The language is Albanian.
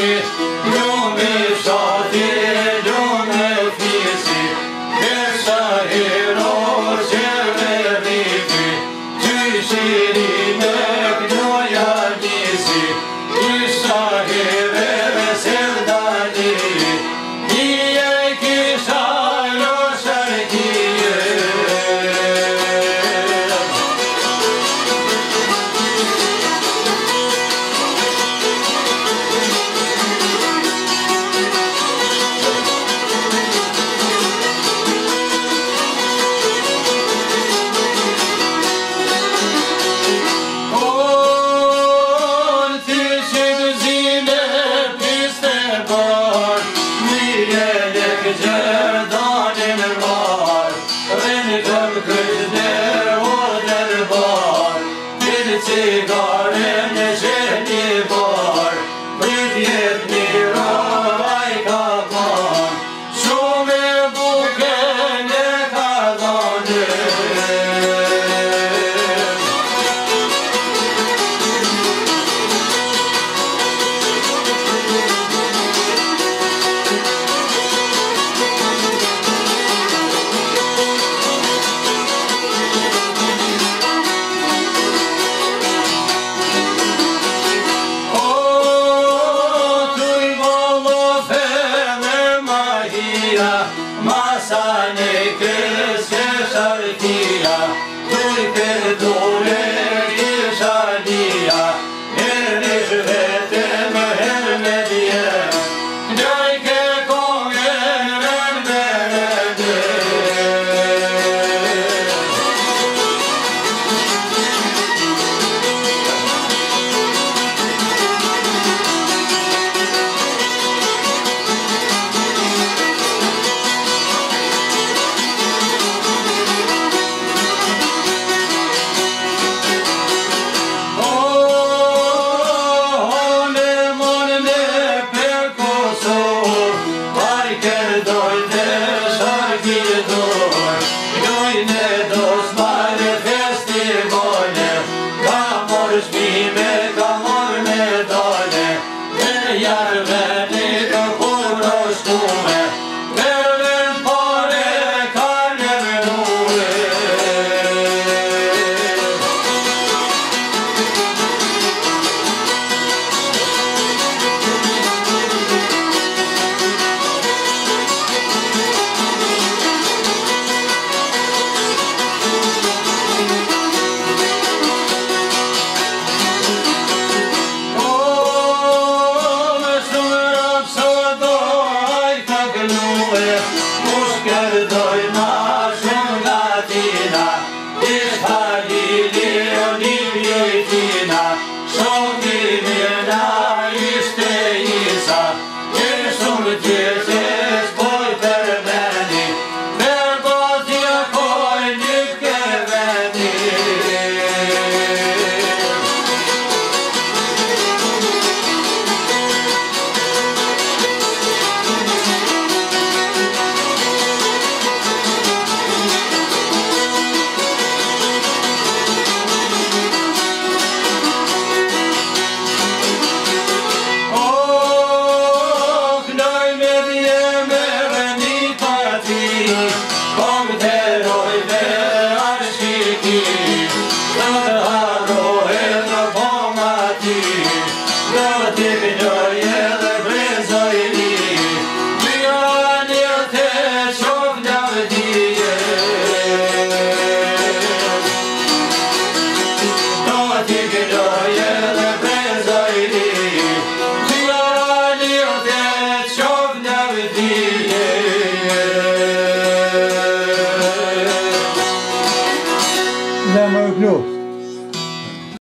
Gjumë e pësatit, gjumë e pësit Kërë shërë, kërë shërë, kërë Garden Sofia, ma sane che se tu per dove ti salia. Amen. é buscar a Relative